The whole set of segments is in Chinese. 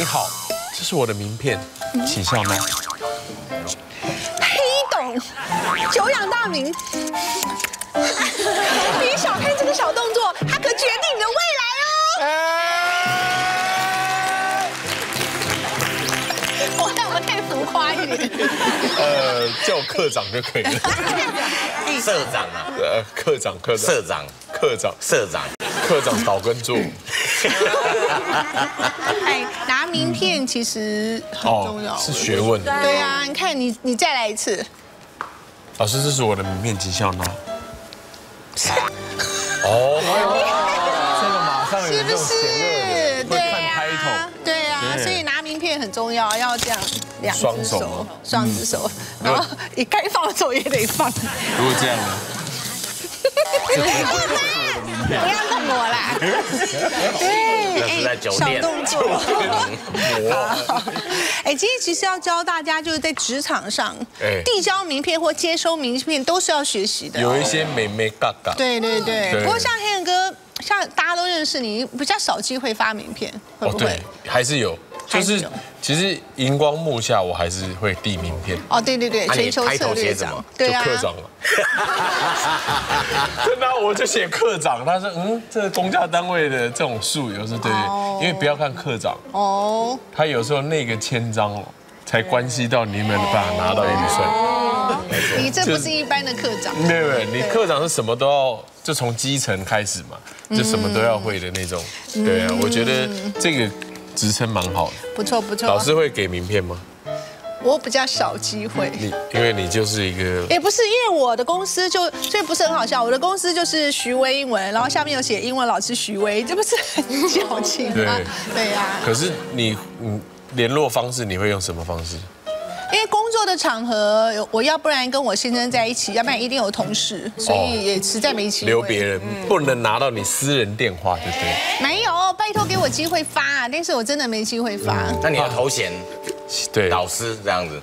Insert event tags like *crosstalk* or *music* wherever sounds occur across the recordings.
你好，这是我的名片，启笑奈。黑董，久仰大名。别小看这个小动作，它可决定你的未来哦。我看我太浮夸一点。*laughs* 呃，叫我科长就可以了。*laughs* 社长啊，呃，科长，科长，社长，科长，社长，科长倒跟坐。*laughs* 哎，拿名片其实很重要。是学问。对啊，你看你你再来一次。老师，这是我的名片，吉笑奈。哦，这个马上有这种险恶的，会看开头。对啊，所以拿名片很重要，要这样两只手，双只手，然后你该放的时候也得放。如果这样呢？*laughs* *laughs* 不要弄我啦！*laughs* 对，哎，小动作。*laughs* *laughs* 哎，今天其实要教大家，就是在职场上，递交名片或接收名片都是要学习的。有一些美美嘎嘎。对对对。不过像黑人哥，像大家都认识你，比较少机会发名片，会不会？还是有。就是其实荧光幕下，我还是会递名片。哦，对对对，全球策略长，对啊，科长了。真的，我就写科长。他说，嗯，这个公家单位的这种数，有时候对，因为不要看科长哦，他有时候那个签章哦，才关系到你们的办法拿到预算。你这不是一般的科长。没有没有，你科长是什么都要，就从基层开始嘛，就什么都要会的那种。对啊，我觉得这个。职称蛮好的，不错不错。老师会给名片吗？我比较少机会。你因为你就是一个，也不是因为我的公司就所以不是很好笑。我的公司就是徐威英文，然后下面有写英文老师徐威，这不是很矫情吗？对呀。可是你嗯联络方式你会用什么方式？因为工作的场合，我要不然跟我先生在一起，要不然一定有同事，所以也实在没机会。留别人不能拿到你私人电话，对不对？没有，拜托给我机会发，但是我真的没机会发。那你的头衔？对，老师这样子。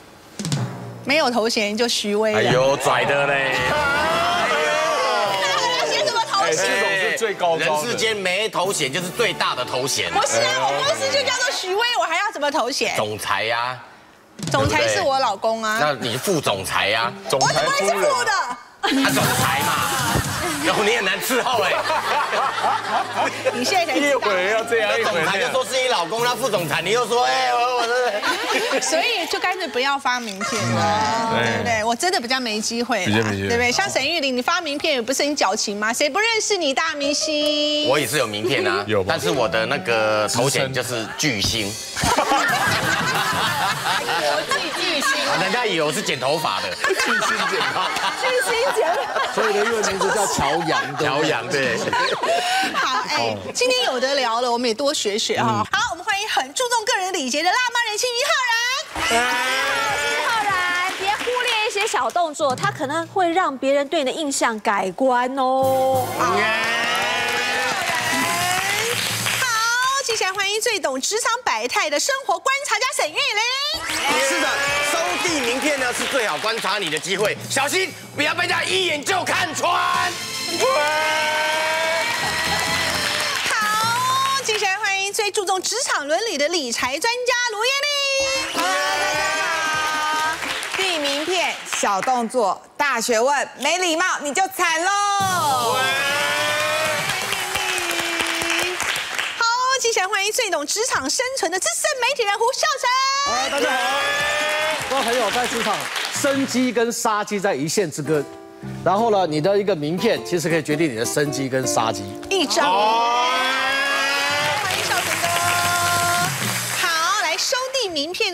没有头衔就徐威。哎呦，拽的嘞！哎呦，要写什么头衔？这种是最高人世间没头衔就是最大的头衔。不是啊，我公司就叫做徐威，我还要什么头衔？总裁呀。总裁是我老公啊，那你副总裁呀？总裁是副的。他总裁嘛，然后你很难伺候哎。*laughs* 你现在才一会要这样，总裁就说是你老公，那副总裁你又说哎我我的。*laughs* 所以就干脆不要发名片了，对不对？我真的比较没机会，对不对？像沈玉玲，你发名片也不是很矫情吗？谁不认识你大明星？我也是有名片啊，*laughs* 有，但是我的那个头衔就是巨星。国际巨星，人家以为我是剪头发的 *laughs* 巨星剪发，*laughs* 巨星剪发，所以的英文名字叫乔洋，乔洋对。*laughs* 好，哎，今天有得聊了，我们也多学学哈。好，我们欢迎很注重个人礼节的辣妈人气于浩然。于浩然，别忽略一些小动作，它可能会让别人对你的印象改观哦。欢迎最懂职场百态的生活观察家沈玉玲。是的，收递名片呢是最好观察你的机会，小心不要被人家一眼就看穿。好，接下来欢迎最注重职场伦理的理财专家卢艳丽。大家好。递名片，小动作，大学问，没礼貌你就惨喽。接下来欢迎最懂职场生存的资深媒体人胡孝成。啊，大家好。各位朋友在职场生机跟杀机在一线之隔。然后呢，你的一个名片其实可以决定你的生机跟杀机。一张。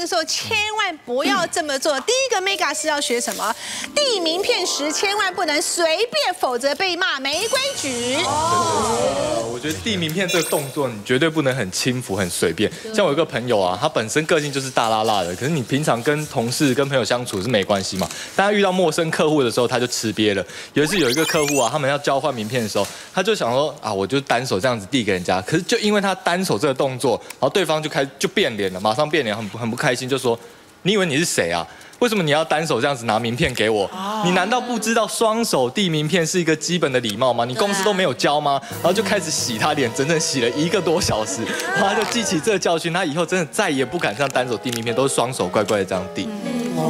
的时候千万不要这么做。第一个 mega 是要学什么？递名片时千万不能随便，否则被骂没规矩。哦，我觉得递名片这个动作，你绝对不能很轻浮、很随便。像我有个朋友啊，他本身个性就是大辣辣的，可是你平常跟同事、跟朋友相处是没关系嘛。但他遇到陌生客户的时候，他就吃瘪了。有一次有一个客户啊，他们要交换名片的时候，他就想说啊，我就单手这样子递给人家。可是就因为他单手这个动作，然后对方就开就变脸了，马上变脸很。很不开心，就说你以为你是谁啊？为什么你要单手这样子拿名片给我？你难道不知道双手递名片是一个基本的礼貌吗？你公司都没有教吗？然后就开始洗他脸，整整洗了一个多小时，然后他就记起这个教训，他以后真的再也不敢这样单手递名片，都是双手乖乖的这样递。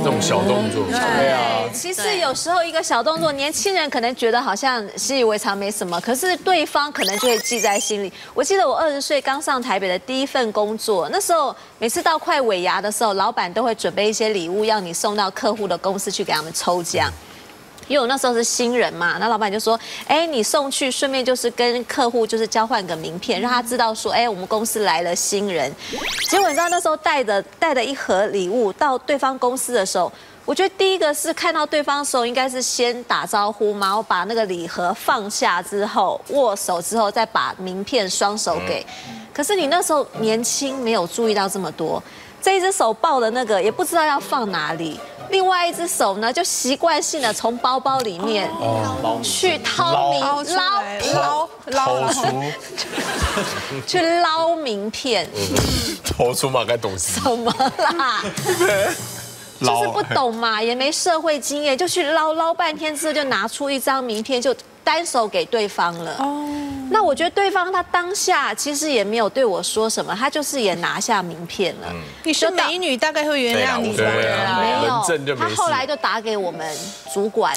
这种小动作，对啊。其实有时候一个小动作，年轻人可能觉得好像习以为常没什么，可是对方可能就会记在心里。我记得我二十岁刚上台北的第一份工作，那时候每次到快尾牙的时候，老板都会准备一些礼物要你送到客户的公司去给他们抽奖。因为我那时候是新人嘛，那老板就说：“哎，你送去，顺便就是跟客户就是交换个名片，让他知道说，哎，我们公司来了新人。”结果你知道那时候带的带的一盒礼物到对方公司的时候，我觉得第一个是看到对方的时候，应该是先打招呼嘛，我把那个礼盒放下之后握手之后，再把名片双手给。可是你那时候年轻，没有注意到这么多，这一只手抱的那个也不知道要放哪里。另外一只手呢，就习惯性的从包包里面去掏名捞。捞捞 *laughs* 出，去捞名片，掏出嘛该懂什么啦？*laughs* 就是不懂嘛，也没社会经验，就去捞捞半天之后，就拿出一张名片，就单手给对方了。那我觉得对方他当下其实也没有对我说什么，他就是也拿下名片了。你说美女大概会原谅你吧？没有，他后来就打给我们主管，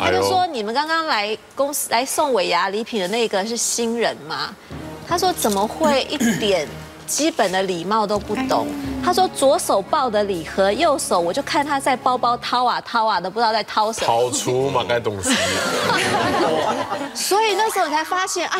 他就说你们刚刚来公司来送尾牙礼品的那个是新人吗？他说怎么会一点基本的礼貌都不懂？他说左手抱的礼盒，右手我就看他在包包掏啊掏啊，的不知道在掏什么。掏出嘛该东西。*laughs* 所以那时候你才发现啊，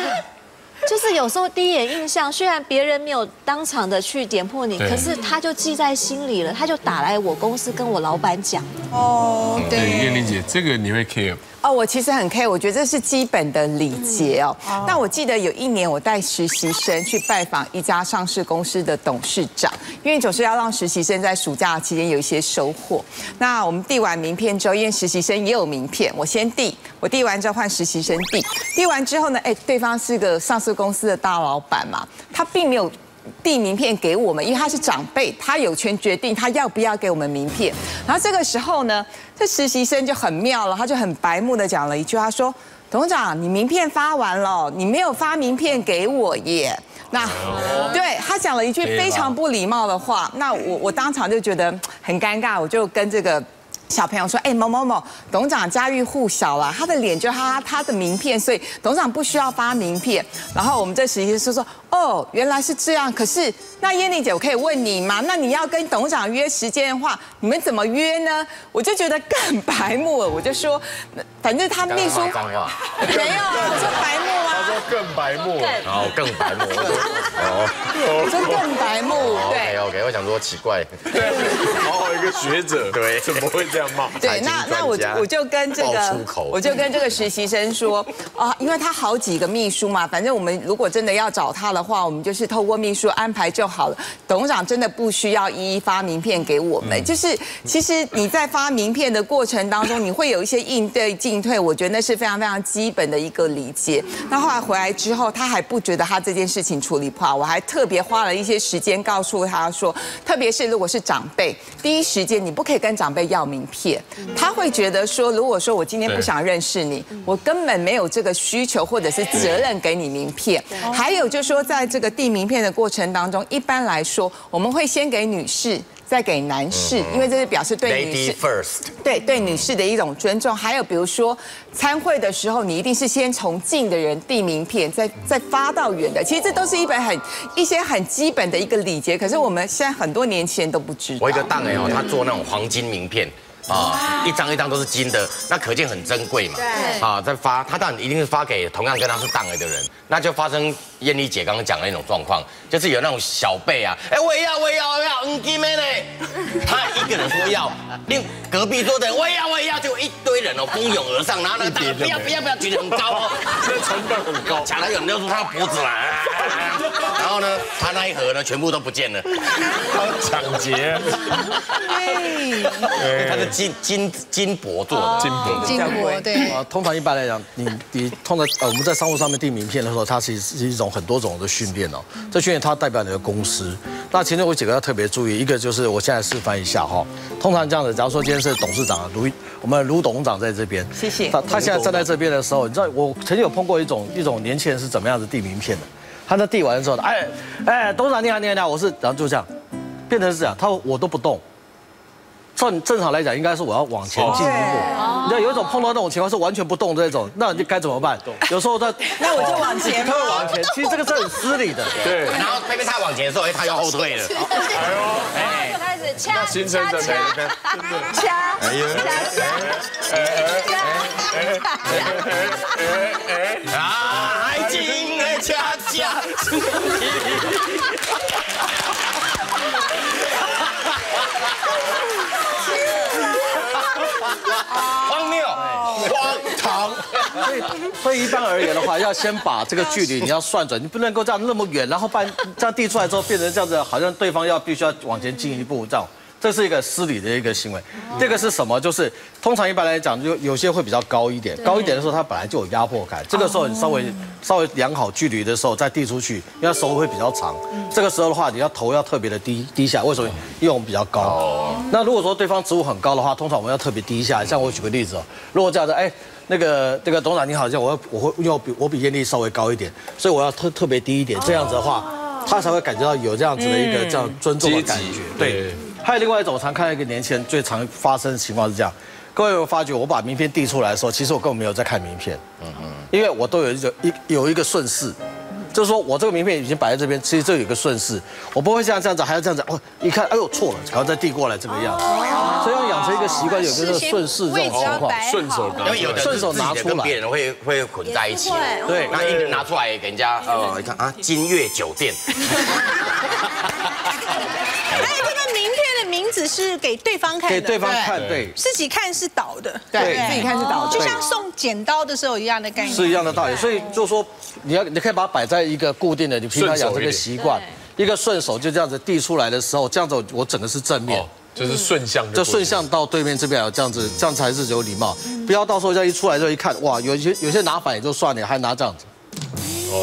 就是有时候第一眼印象，虽然别人没有当场的去点破你，可是他就记在心里了，他就打来我公司跟我老板讲。哦，对，燕玲姐，这个你会 care。哦，我其实很 care，我觉得这是基本的礼节哦。那我记得有一年我带实习生去拜访一家上市公司的董事长，因为总是要让实习生在暑假期间有一些收获。那我们递完名片之后，因为实习生也有名片，我先递，我递完之后换实习生递，递完之后呢，哎，对方是个上市公司的大老板嘛，他并没有。递名片给我们，因为他是长辈，他有权决定他要不要给我们名片。然后这个时候呢，这实习生就很妙了，他就很白目的讲了一句，他说：“董事长，你名片发完了，你没有发名片给我耶。”那对他讲了一句非常不礼貌的话，那我我当场就觉得很尴尬，我就跟这个。小朋友说：“哎，某某某，董事长家喻户晓了，他的脸就他他的名片，所以董事长不需要发名片。”然后我们这实习生说：“哦，原来是这样。可是那燕丽姐，我可以问你吗？那你要跟董事长约时间的话，你们怎么约呢？”我就觉得更白目了，我就说：“反正他秘书 *laughs* 没有，我说白目。”更白目，然后更白目，*laughs* 哦，说更白目，对，OK，我想说奇怪，对，好一个学者，对，怎么会这样骂？*laughs* 对，那那我我就跟这个，我就跟这个实习生说，啊，*laughs* 因为他好几个秘书嘛，反正我们如果真的要找他的话，我们就是透过秘书安排就好了。董事长真的不需要一一发名片给我们，就是其实你在发名片的过程当中，你会有一些应对进退，我觉得那是非常非常基本的一个理解。那后来回。来之后，他还不觉得他这件事情处理不好，我还特别花了一些时间告诉他说，特别是如果是长辈，第一时间你不可以跟长辈要名片，他会觉得说，如果说我今天不想认识你，我根本没有这个需求或者是责任给你名片。还有就是说，在这个递名片的过程当中，一般来说，我们会先给女士。再给男士，因为这是表示对女士，对对女士的一种尊重。还有比如说参会的时候，你一定是先从近的人递名片，再再发到远的。其实这都是一本很一些很基本的一个礼节。可是我们现在很多年轻人都不知道。我一个档哎哦，他做那种黄金名片。啊，一张一张都是金的，那可见很珍贵嘛。对。啊，再发，他当然一定是发给同样跟他是档的人，那就发生艳丽姐刚刚讲的那种状况，就是有那种小辈啊，哎，我也要，我也要，我要，嗯，给妹呢。*laughs* 他一个人说要，另隔壁桌的我也要，我也要，就一堆人哦，蜂拥而上，然后 *laughs* 那个不要不要不要举得很高哦，成本很高，抢来有人露出他的脖子来，然后呢，他那一盒呢全部都不见了，抢劫。*laughs* 对，他是金金金箔做的，金箔，金箔对。啊，通常一般来讲，你你通常呃我们在商务上面订名片的时候，它其实是一种很多种的训练哦。这训练它代表你的公司。那其中有几个要特别注意，一个就是我现在示范一下哈。通常这样子，假如说今天是董事长卢我们卢董事长在这边，谢谢。他他现在站在这边的时候，你知道我曾经有碰过一种一种年轻人是怎么样子递名片的？他在递完之后，哎哎，董事长你好你好你好，我是，然后就这样，变成是这样，他我都不动。正正常来讲，应该是我要往前进一步。你知道有一种碰到那种情况是完全不动的那种，那你该怎么办？有时候他，那我就往前，*laughs* 他会往前。其实这个是很失礼的。对。然后偏偏他往前的时候，哎，他又后退了。*laughs* 哎呦，哎，开始掐掐掐掐掐，哎呦，掐掐，哎哎哎，啊，爱情的恰恰。荒谬，荒唐。所以，所以一般而言的话，要先把这个距离你要算准，你不能够这样那么远，然后把 *laughs* 这样递出来之后变成这样子，好像对方要必须要往前进一步这样。这是一个失礼的一个行为。这个是什么？就是通常一般来讲，就有些会比较高一点，高一点的时候，它本来就有压迫感。这个时候你稍微稍微量好距离的时候再递出去，因为手会比较长。这个时候的话，你要头要特别的低低下。为什么？因为我们比较高。那如果说对方职务很高的话，通常我们要特别低下。像我举个例子哦，如果这样子，哎，那个那个董事长你好，像我我会因为我比我比艳丽稍微高一点，所以我要特特别低一点。这样子的话，他才会感觉到有这样子的一个这样尊重的感觉。对。还有另外一种，我常看到一个年轻人最常发生的情况是这样。各位有发觉，我把名片递出来的时候，其实我根本没有在看名片。嗯嗯。因为我都有一个一有一个顺势，就是说我这个名片已经摆在这边，其实这有一个顺势，我不会像这样子，还要这样子哦。一看，哎呦错了，然后再递过来这个样子。所以要养成一个习惯，有个顺势这种情况，顺手拿。因为有的顺手拿出来，跟别人会会混在一起。对。那一人拿出来给人家，呃，你看啊，金悦酒店。*laughs* 只是给对方看，给对方看，对，自己看是倒的，对，自己看是倒的，就像送剪刀的时候一样的概念，是一样的道理。所以就说你要，你可以把它摆在一个固定的，你平常养这个习惯，一个顺手就这样子递出来的时候，这样子我整个是正面，就是顺向，就顺向到对面这边，这样子，这样才是有礼貌。不要到时候这样一出来之后一看，哇，有些有些拿反也就算了，还拿这样子。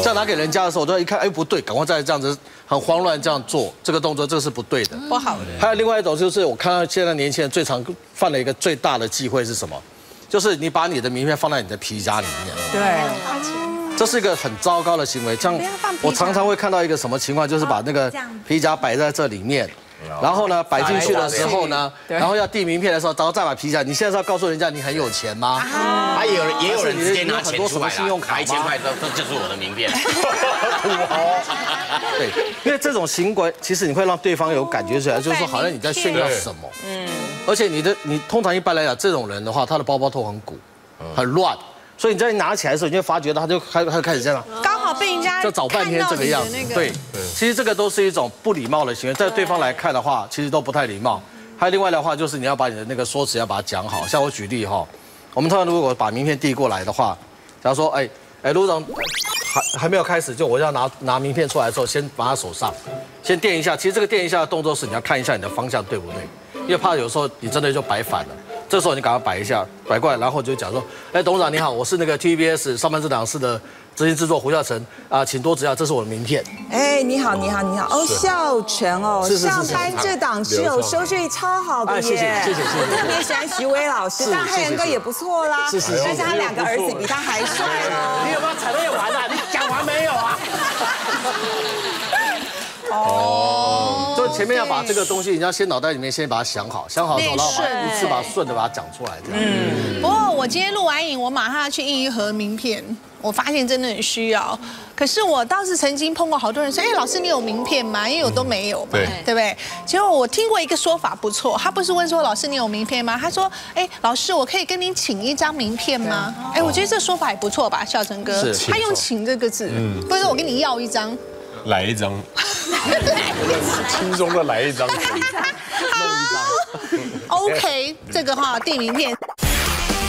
这样拿给人家的时候，我都一看，哎，不对，赶快再这样子很慌乱这样做这个动作，这个是不对的，不好的。还有另外一种，就是我看到现在年轻人最常犯的一个最大的忌讳是什么？就是你把你的名片放在你的皮夹里面。对，这是一个很糟糕的行为。这样，我常常会看到一个什么情况，就是把那个皮夹摆在这里面。然后呢，摆进去的时候呢，然后要递名片的时候，然后再把皮夹。你现在是要告诉人家你很有钱吗？还有人也有人直接拿钱出来，卡一千块，这这就是我的名片。土豪对，因为这种行为其实你会让对方有感觉出来，就是说好像你在炫耀什么。嗯。而且你的你通常一般来讲，这种人的话，他的包包都很鼓，很乱。所以你在拿起来的时候，你就发觉到他就开他就开始这样，刚好被人家就找半天这个样子。对，其实这个都是一种不礼貌的行为，在对方来看的话，其实都不太礼貌。还有另外的话，就是你要把你的那个说辞要把它讲好。像我举例哈，我们通常如果把名片递过来的话，假如说哎哎卢总还还没有开始，就我要拿拿名片出来的时候，先把它手上先垫一下。其实这个垫一下的动作是你要看一下你的方向对不对，因为怕有时候你真的就摆反了。这时候你赶快摆一下，摆过来，然后就讲说：“哎，董事长你好，我是那个 TVBS 上班这档事的执行制作胡孝成啊，请多指教，这是我的名片。”哎，你好，你好，你好，哦，孝成哦，上班这档事哦，收视率超好的耶，谢谢，谢谢，谢谢。我特别喜欢徐威老师，但黑人哥也不错啦，是是，但是他两个儿子比他还帅哦。你有没有踩到也完啊？你讲完没有啊？*laughs* *laughs* 哦，就前面要把这个东西，你要先脑袋里面先把它想好，想好之后，然后一次把它顺着把它讲出来。这样嗯。不过我今天录完影，我马上要去印一盒名片，我发现真的很需要。可是我倒是曾经碰过好多人说，哎，老师你有名片吗？因为我都没有嘛，对不对？结果我听过一个说法不错，他不是问说老师你有名片吗？他说，哎，老师我可以跟您请一张名片吗？哎，我觉得这说法也不错吧，孝成哥。他用请这个字，不是我跟你要一张。来一张，轻松的来一张，弄一张。OK，这个哈递名片，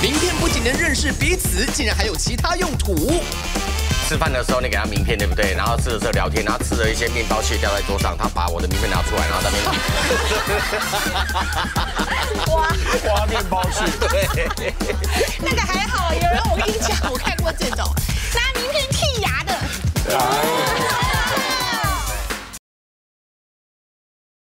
名片不仅能认识彼此，竟然还有其他用途。吃饭的时候你给他名片，对不对？然后吃的时候聊天，然后吃了一些面包屑掉在桌上，他把我的名片拿出来，然后在那边刮刮面包屑，对，那个还好，有人我跟你讲，我看过这种。那